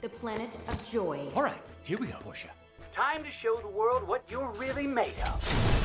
the planet of joy. All right, here we go, Porsha. Time to show the world what you're really made of.